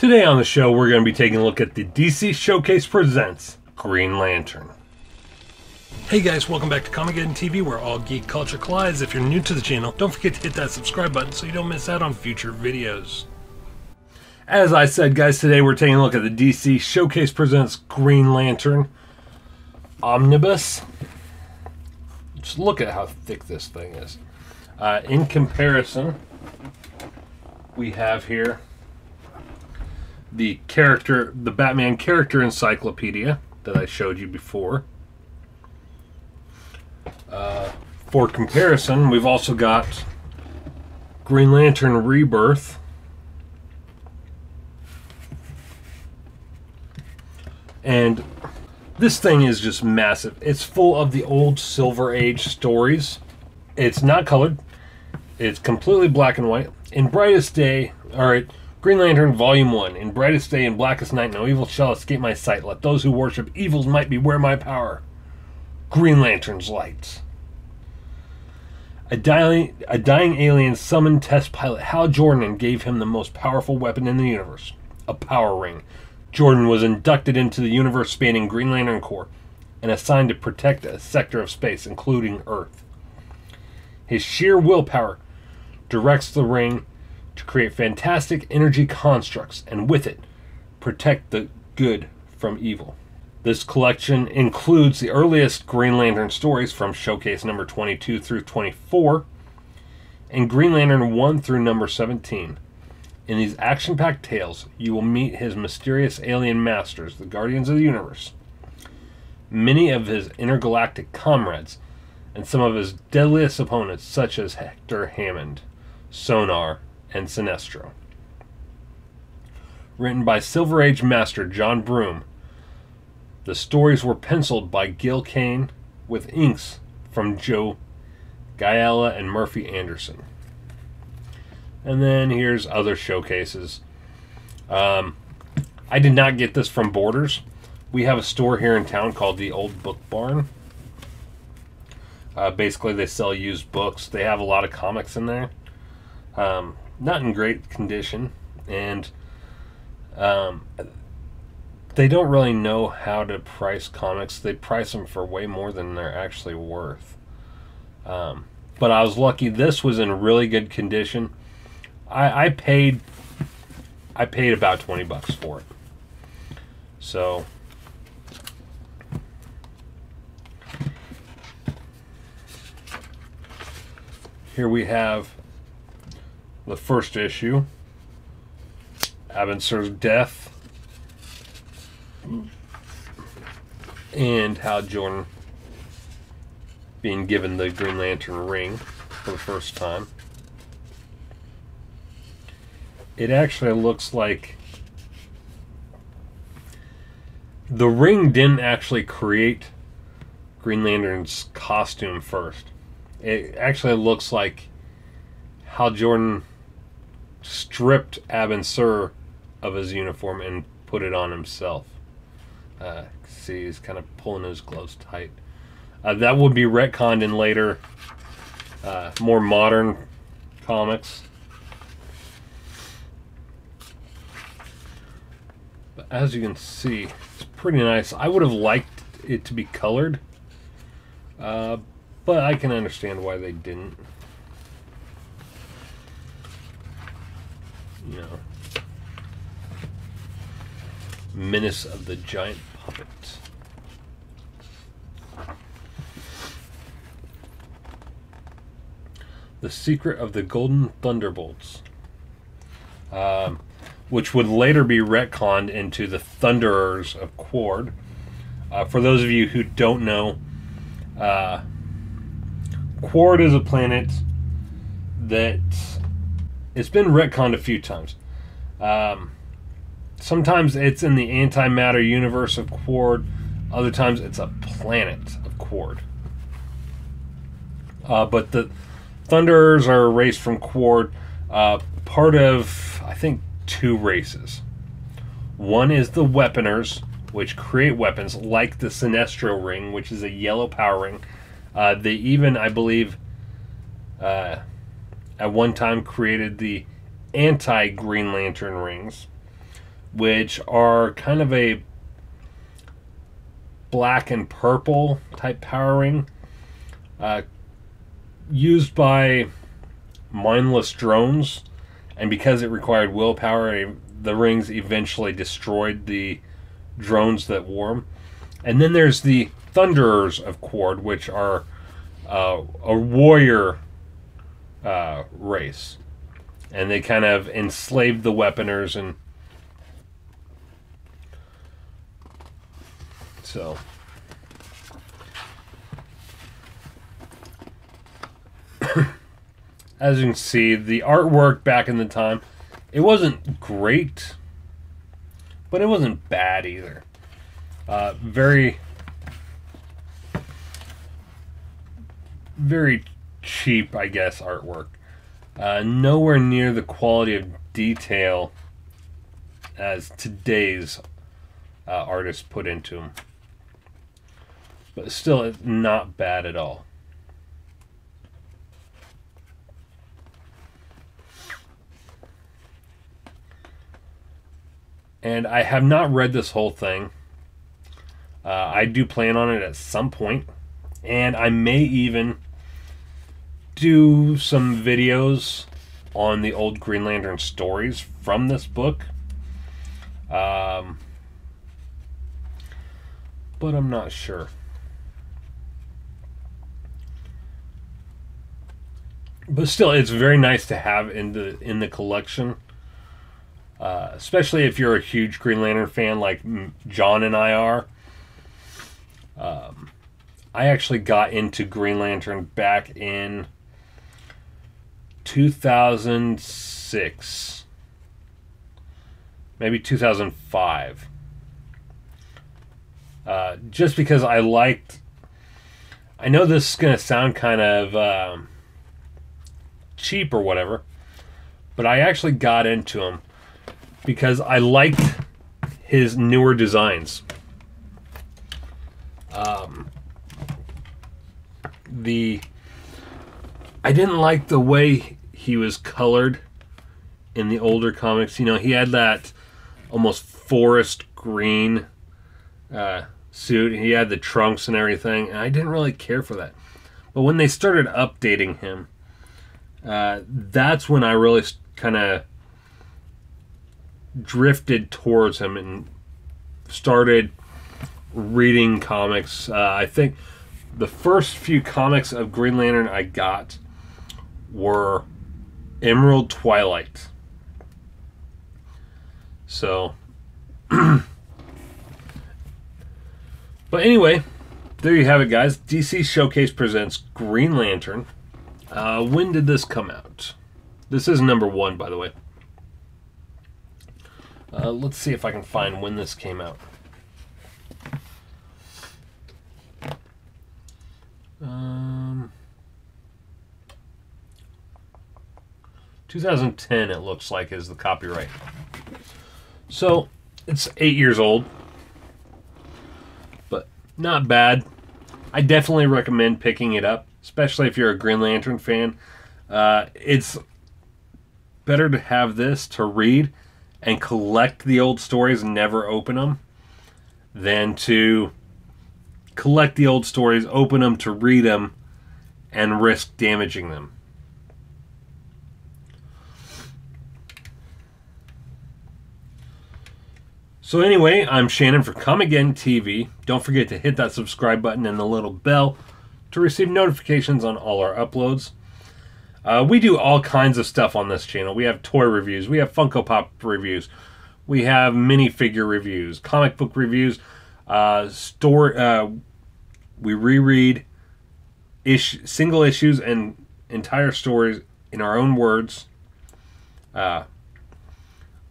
Today on the show, we're going to be taking a look at the DC Showcase Presents Green Lantern. Hey guys, welcome back to Comicgeddon TV, where all geek culture collides. If you're new to the channel, don't forget to hit that subscribe button so you don't miss out on future videos. As I said, guys, today we're taking a look at the DC Showcase Presents Green Lantern Omnibus. Just look at how thick this thing is. Uh, in comparison, we have here the character, the Batman character encyclopedia that I showed you before. Uh, for comparison, we've also got Green Lantern Rebirth. And this thing is just massive. It's full of the old Silver Age stories. It's not colored. It's completely black and white. In brightest day, all right, Green Lantern Volume 1. In brightest day and blackest night, no evil shall escape my sight. Let those who worship evils might beware my power. Green Lantern's lights. A dying, a dying alien summoned test pilot Hal Jordan and gave him the most powerful weapon in the universe a power ring. Jordan was inducted into the universe spanning Green Lantern Corps and assigned to protect a sector of space, including Earth. His sheer willpower directs the ring to create fantastic energy constructs and with it protect the good from evil. This collection includes the earliest Green Lantern stories from showcase number 22 through 24 and Green Lantern 1 through number 17. In these action packed tales, you will meet his mysterious alien masters, the Guardians of the Universe, many of his intergalactic comrades, and some of his deadliest opponents, such as Hector Hammond, Sonar, and Sinestro. Written by Silver Age master John Broome, the stories were penciled by Gil Kane with inks from Joe Giella and Murphy Anderson. And then here's other showcases. Um, I did not get this from Borders. We have a store here in town called the Old Book Barn. Uh, basically, they sell used books. They have a lot of comics in there. Um, not in great condition, and um, they don't really know how to price comics. They price them for way more than they're actually worth. Um, but I was lucky. This was in really good condition. I, I paid I paid about twenty bucks for it. So here we have the first issue, Abin Sur's death, and Hal Jordan being given the Green Lantern ring for the first time. It actually looks like the ring didn't actually create Green Lantern's costume first. It actually looks like Hal Jordan stripped Abin Sur of his uniform and put it on himself. Uh, see, he's kind of pulling his gloves tight. Uh, that would be retconned in later, uh, more modern comics. But as you can see, it's pretty nice. I would have liked it to be colored, uh, but I can understand why they didn't. You know, Menace of the Giant Puppet. The Secret of the Golden Thunderbolts, um, which would later be retconned into the Thunderers of Qward. Uh, for those of you who don't know, uh, Qward is a planet that it's been retconned a few times. Um, sometimes it's in the antimatter universe of Qward. Other times it's a planet of Qward. Uh, but the Thunderers are a race from Qward, uh, part of I think two races. One is the Weaponers, which create weapons like the Sinestro ring, which is a yellow power ring. Uh, they even, I believe, uh, at one time created the anti Green Lantern rings. which are kind of a black and purple type power ring uh, used by mindless drones. And because it required willpower, the rings eventually destroyed the drones that wore them. And then there's the Thunderers of Qward, which are uh, a warrior uh, race. And they kind of enslaved the weaponers and so as you can see the artwork back in the time it wasn't great but it wasn't bad either uh, very very cheap, I guess, artwork. Uh, nowhere near the quality of detail as today's uh, artists put into them. But still, it's not bad at all. And I have not read this whole thing. Uh, I do plan on it at some point, and I may even do some videos on the old Green Lantern stories from this book. Um, but I'm not sure. But still, it's very nice to have in the in the collection, uh, especially if you're a huge Green Lantern fan like John and I are. Um, I actually got into Green Lantern back in 2006, maybe 2005. Uh, just because I liked. I know this is going to sound kind of um, cheap or whatever, but I actually got into him because I liked his newer designs. Um, the I didn't like the way he was colored in the older comics. You know, he had that almost forest green uh, suit. He had the trunks and everything, and I didn't really care for that. But when they started updating him, uh, that's when I really kind of drifted towards him and started reading comics. Uh, I think the first few comics of Green Lantern I got were Emerald Twilight. So, but anyway, there you have it, guys. DC Showcase presents Green Lantern. Uh, when did this come out? This is number one, by the way. Uh, let's see if I can find when this came out. 2010, it looks like, is the copyright. So it's eight years old, but not bad. I definitely recommend picking it up, especially if you're a Green Lantern fan. Uh, it's better to have this to read and collect the old stories and never open them than to collect the old stories, open them to read them, and risk damaging them. So anyway, I'm Shannon for Comicgeddon TV. Don't forget to hit that subscribe button and the little bell to receive notifications on all our uploads. Uh, we do all kinds of stuff on this channel. We have toy reviews, we have Funko Pop reviews, we have minifigure reviews, comic book reviews, uh, story. Uh, we reread ish, single issues and entire stories in our own words. Uh,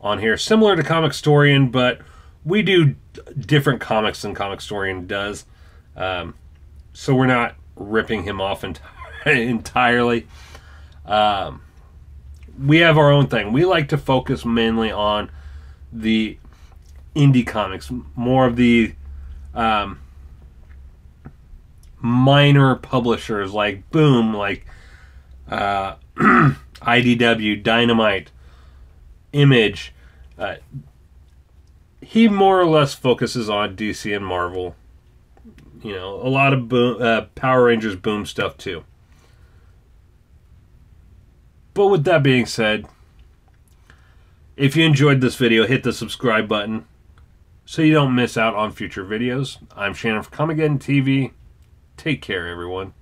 on here, similar to Comicstorian, but we do different comics than Comicstorian does. Um, so we're not ripping him off ent- entirely. Um, we have our own thing. We like to focus mainly on the indie comics, more of the um, minor publishers like Boom, like uh, IDW, Dynamite, Image, uh, he more or less focuses on DC and Marvel. You know, a lot of boom, uh, Power Rangers boom stuff too. But with that being said, if you enjoyed this video, hit the subscribe button so you don't miss out on future videos. I'm Shannon from Comicgeddon TV. Take care, everyone.